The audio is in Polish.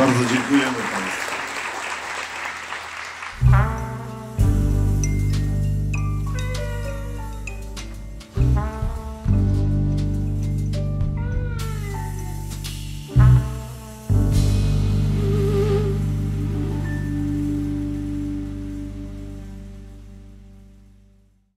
Bardzo dziękujemy Państwu.